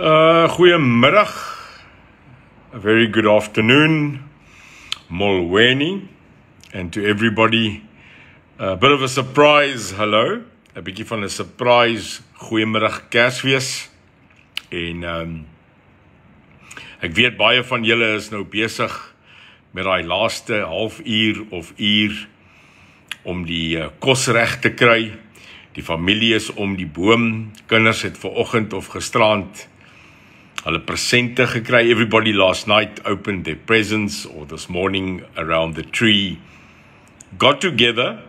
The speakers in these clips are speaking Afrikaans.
Uh goeiemiddag. A very good afternoon. Molweni and to everybody a bit of a surprise hello. 'n Bietjie van 'n surprise goeiemiddag Kersfees. En um, ek weet baie van julle is nou besig met daai laaste halfuur of uur om die uh, kos reg te kry. Die familie is om die boom. Kinders het ver oggend of gisterand hulle presente gekry. Everybody last night opened their presents or this morning around the tree got together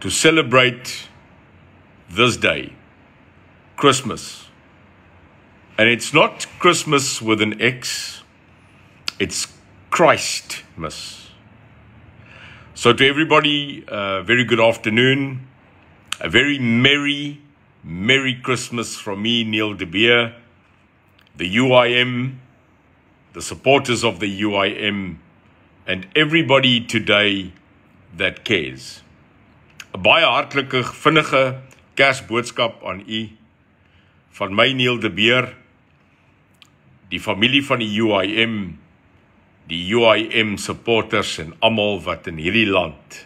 to celebrate this day, Christmas. And it's not Christmas with an X, it's Christmas. So, to everybody, uh, very good afternoon. A very merry, Merry Christmas from me, Neil De Beer the UIM, the supporters of the UIM, and everybody today that cares. 'n Baie hartlike, vinnige Kersboodskap aan u van my Neil de Beer, die familie van die UIM, die UIM supporters en almal wat in hierdie land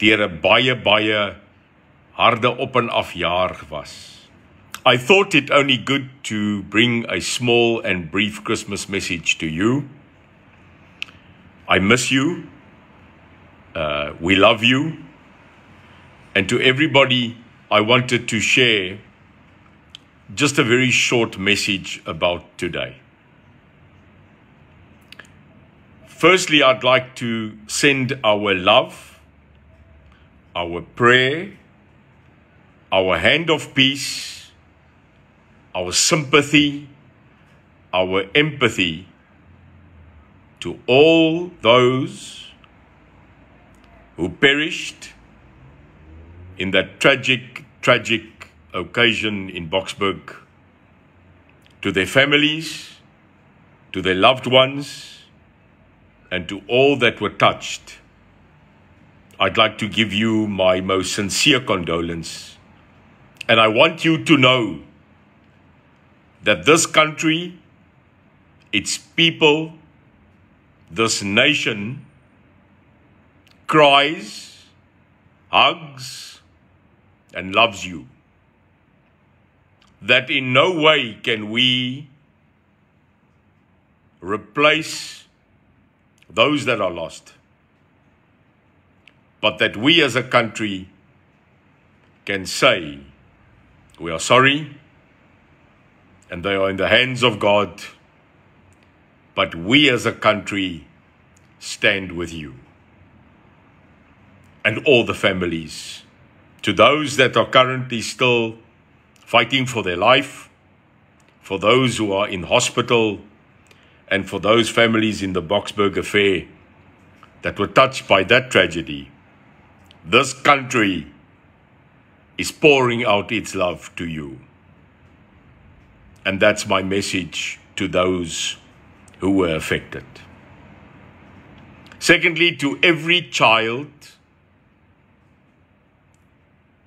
deur 'n baie baie harde op en af jaar was. I thought it only good to bring a small and brief Christmas message to you. I miss you. Uh, we love you. And to everybody, I wanted to share just a very short message about today. Firstly, I'd like to send our love, our prayer, our hand of peace our sympathy, our empathy to all those who perished in that tragic, tragic occasion in Boxburg, to their families, to their loved ones, and to all that were touched. I'd like to give you my most sincere condolence. And I want you to know that this country, its people, this nation cries, hugs, and loves you. That in no way can we replace those that are lost, but that we as a country can say, We are sorry and they are in the hands of God. But we as a country stand with you and all the families. To those that are currently still fighting for their life, for those who are in hospital, and for those families in the Boksburg affair that were touched by that tragedy, this country is pouring out its love to you. And that's my message to those who were affected. Secondly, to every child,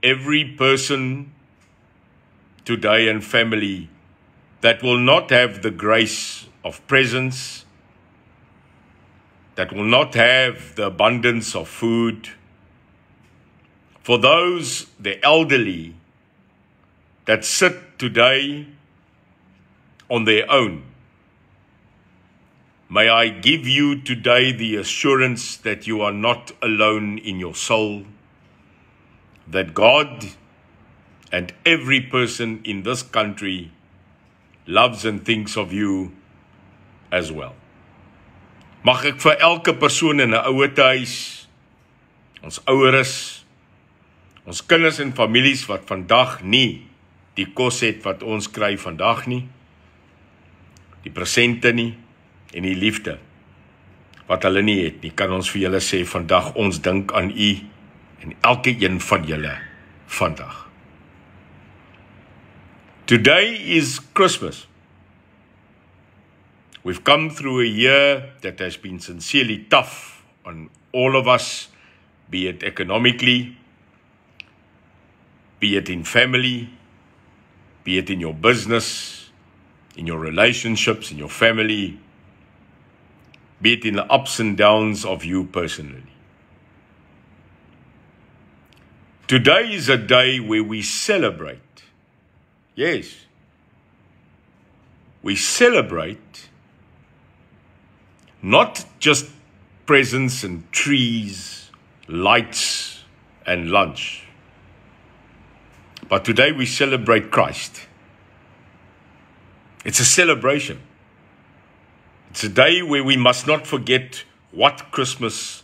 every person today and family that will not have the grace of presence, that will not have the abundance of food, for those, the elderly, that sit today on their own. May I give you today the assurance that you are not alone in your soul, that God and every person in this country loves and thinks of you as well. Mag ek vir elke persoon in 'n ouerhuis, ons oueres, ons kinders en families wat vandag nie die kos het wat ons kry vandag nie, die presente nie en die liefde wat hulle nie het nie. Kan ons vir julle sê vandag ons dink aan u en elke een van julle vandag. Today is Christmas. We've come through a year that has been sincerely tough on all of us be it economically be it in family be it in your business, in your relationships, in your family, be it in the ups and downs of you personally. Today is a day where we celebrate. Yes. We celebrate not just presents and trees, lights and lunch. But today we celebrate Christ. It's a celebration. It's a day where we must not forget what Christmas,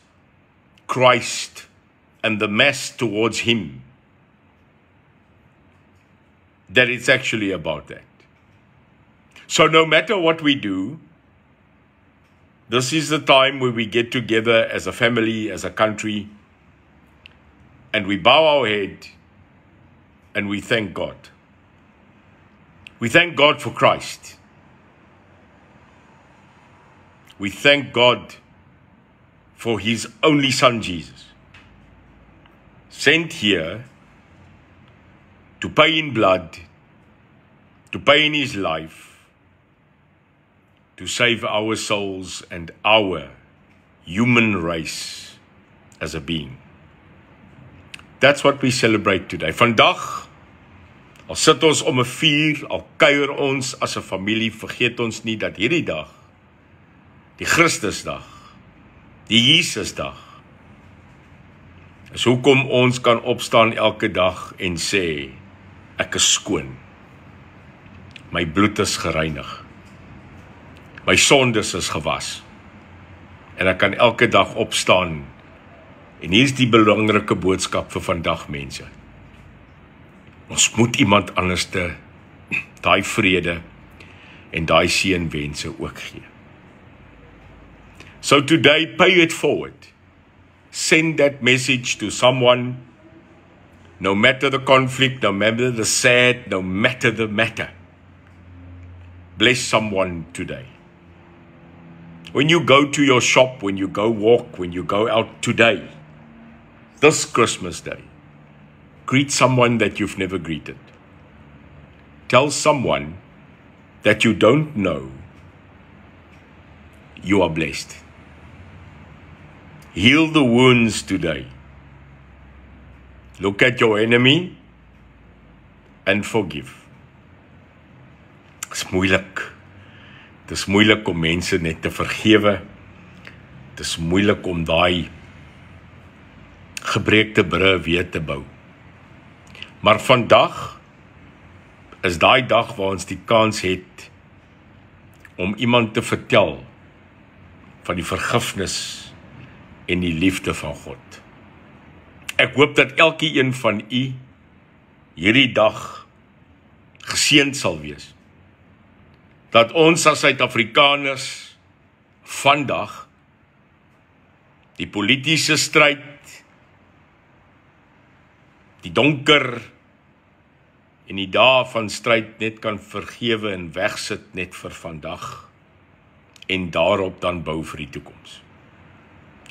Christ, and the Mass towards Him, that it's actually about that. So, no matter what we do, this is the time where we get together as a family, as a country, and we bow our head and we thank God. We thank God for Christ. We thank God for His only Son, Jesus, sent here to pay in blood, to pay in His life, to save our souls and our human race as a being. That's what we celebrate today. Vandag al sit ons om 'n vuur, al kuier ons as 'n familie, vergeet ons nie dat hierdie dag die Christusdag, die Jesusdag is hoekom ons kan opstaan elke dag en sê ek is skoon. My bloed is gereinig my sondes is gewas. En ek kan elke dag opstaan. En hier's die belangrike boodskap vir vandag mense. Ons moet iemand anders te daai vrede en daai seënwense ook gee. So today pay it forward. Send that message to someone no matter the conflict, no matter the sad, no matter the matter. Bless someone today. When you go to your shop, when you go walk, when you go out today, this Christmas day, greet someone that you've never greeted. Tell someone that you don't know you are blessed. Heal the wounds today. Look at your enemy and forgive. It's moeilik. Dis moeilik om mense net te vergewe. Dis moeilik om daai gebreekte bru weer te bou. Maar vandag is daai dag waar ons die kans het om iemand te vertel van die vergifnis en die liefde van God. Ek hoop dat elkeen van u hierdie dag geseën sal wees dat ons as Suid-Afrikaners vandag die politieke stryd die donker en die dae van stryd net kan vergewe en wegsit net vir vandag en daarop dan bou vir die toekoms.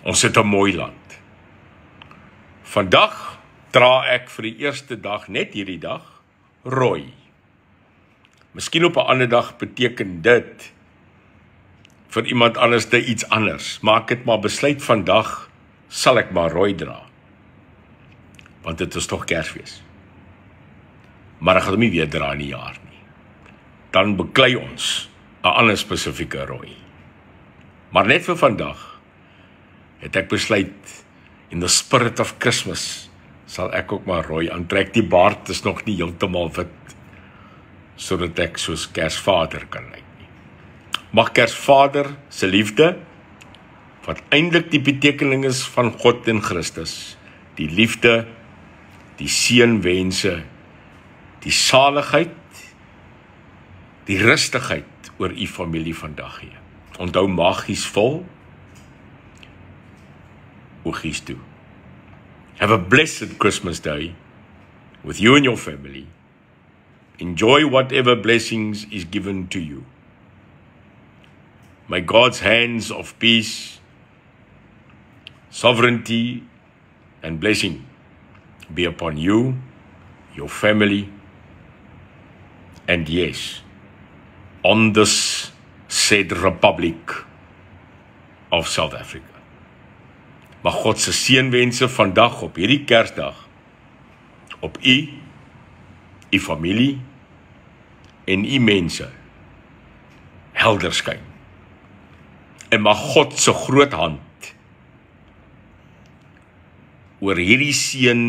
Ons het 'n mooi land. Vandag dra ek vir die eerste dag net hierdie dag rooi. Miskien op 'n ander dag beteken dit vir iemand anders te iets anders. Maak dit maar besluit vandag sal ek maar rooi dra. Want dit is tog Kersfees. Maar ek gaan hom nie weer dra in die jaar nie. Dan beklei ons 'n ander spesifieke rooi. Maar net vir vandag het ek besluit in the spirit of Christmas sal ek ook maar rooi aantrek. Die baard is nog nie heeltemal wit sodat ek soos Kersvader kan lyk nie. Mag Kersvader se liefde wat eintlik die betekenis is van God en Christus, die liefde, die seënwense, die saligheid, die rustigheid oor u familie vandag gee. Onthou magies vol Ogies toe. Have a blessed Christmas day with you and your family. Enjoy whatever blessings is given to you. May God's hands of peace, sovereignty, and blessing be upon you, your family, And yes, on this said Republic of South Africa. Mag God se seënwense vandag op hierdie Kersdag op u, u familie en u mense helder skyn. En mag God se groot hand oor hierdie seën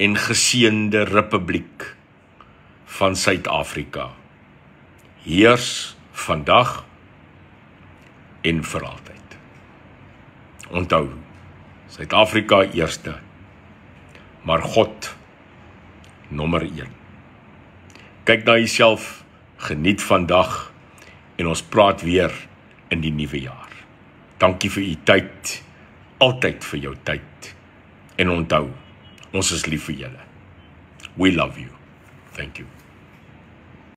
en geseënde republiek van Suid-Afrika heers vandag en vir altyd. Onthou, Suid-Afrika eerste. Maar God nommer 1. Kyk na jouself, geniet vandag en ons praat weer in die nuwe jaar. Dankie vir u tyd, altyd vir jou tyd. En onthou, ons is lief vir julle. We love you. Thank you.